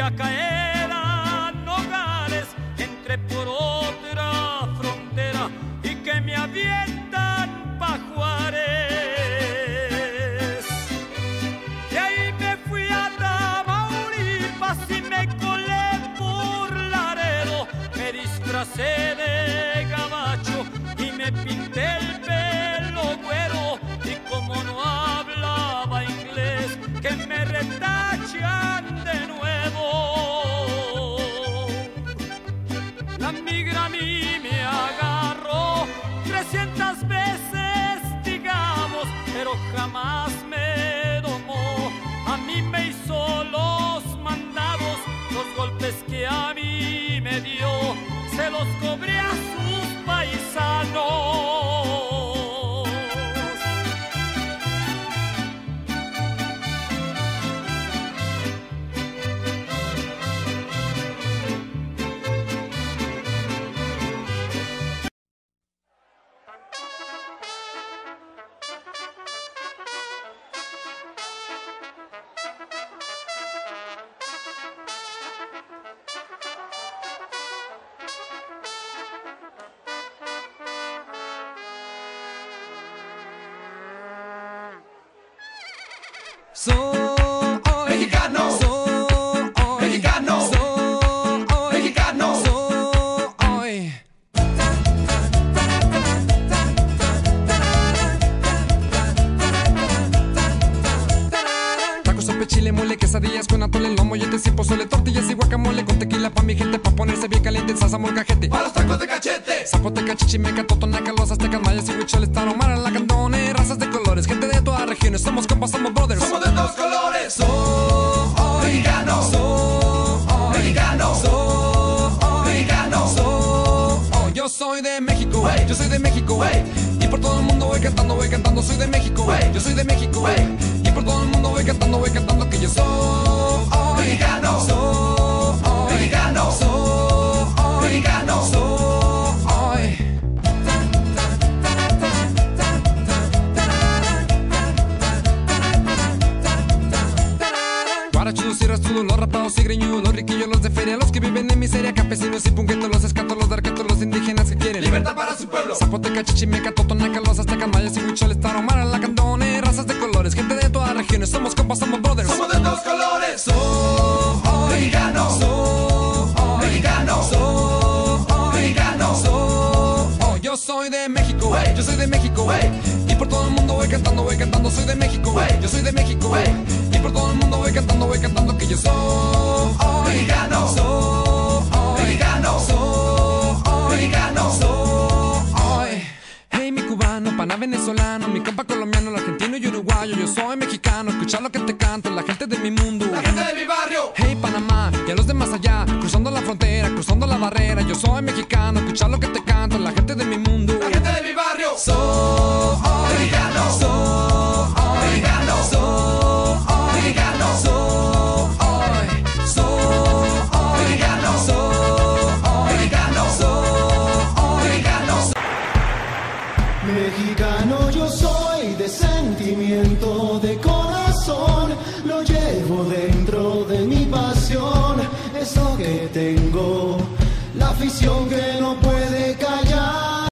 y fui a caer a Nogales. Entré por otra frontera y que me avientan pa' Juárez. De ahí me fui a Tamaulipas y me colé por Laredo. Me disfracé jamás me domó. A mí me hizo los mandados, los golpes que a mí me dio, se los cobré Soy chile, mole, quesadillas con atole, lomo, y pozole, tortillas y guacamole con tequila pa' mi gente, pa' ponerse bien caliente, salsa, molcajete. Para los tacos de cachete. Zapoteca, chichimeca, totonaca, los aztecas, mayas y huicholes, tarahumara, lacandones, razas de colores, gente de todas regiones, somos compas, somos brothers. Somos de todos colores. Soy Mexicano. Soy Mexicano. Soy Mexicano. Soy Yo soy de México, Wey. yo soy de México, Wey. y por todo el mundo voy cantando, voy cantando, soy de México, Wey. yo soy de México, Guarachudos y rastudos, los rapados y greñudos, los riquillos, los de feria, los que viven en miseria, campesinos y punquetos, los escatos, los darquetos, los indígenas que quieren Libertad para su pueblo. Zapoteca, chichimeca, totonaca, los aztecas, mayas y huicholes, tarahumara, lacandones, razas de colores, gente de todas regiones, somos compas, somos brothers. Somos de todos colores. Soy Mexicano. Soy Mexicano. Soy Mexicano. Soy Yo soy de México, Wey. yo soy de México, Wey. y por todo el mundo voy cantando, voy cantando, soy de México, Wey. yo soy de México, yo soy Mexicano. soy Mexicano. soy Mexicano. soy Hey mi cubano, pana venezolano, mi compa colombiano, el argentino y uruguayo, yo soy mexicano, escuchar lo que te canto, la gente de mi mundo. La gente de mi barrio. Hey Panamá, y a los demás allá, cruzando la frontera, cruzando la barrera, yo soy mexicano, escuchar lo que te canto, la gente de mi mundo. La gente de mi barrio. Soy Mexicano yo soy de sentimiento, de corazón, lo llevo dentro de mi pasión, eso que tengo, la afición que no puedo